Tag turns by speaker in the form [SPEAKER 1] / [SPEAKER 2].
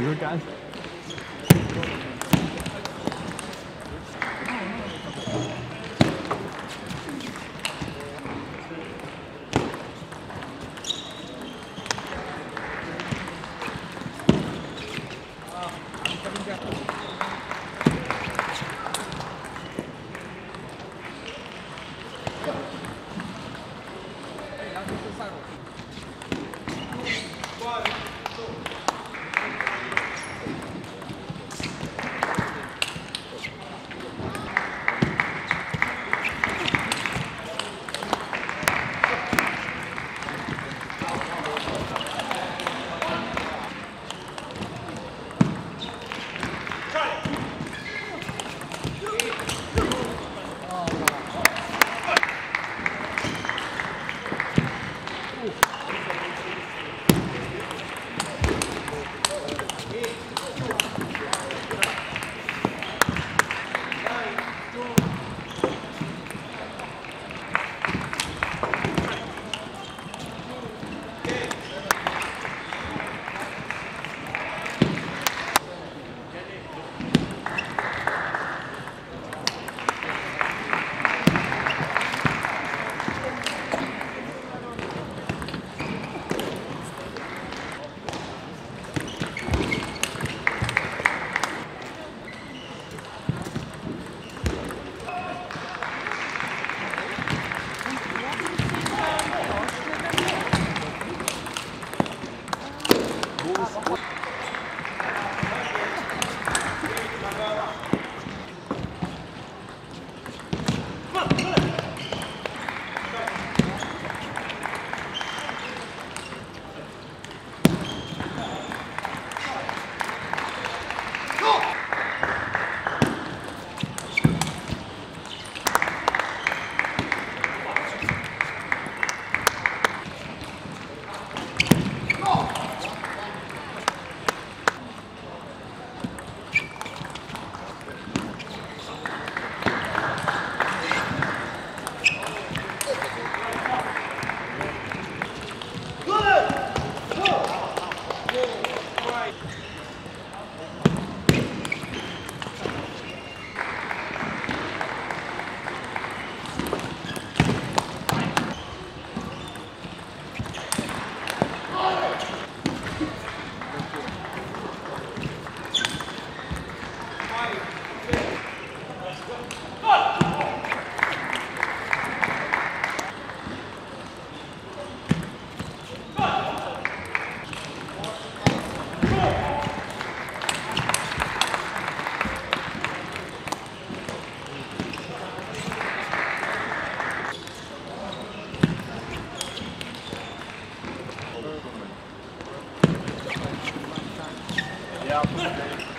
[SPEAKER 1] All good, guys? side.
[SPEAKER 2] Yeah.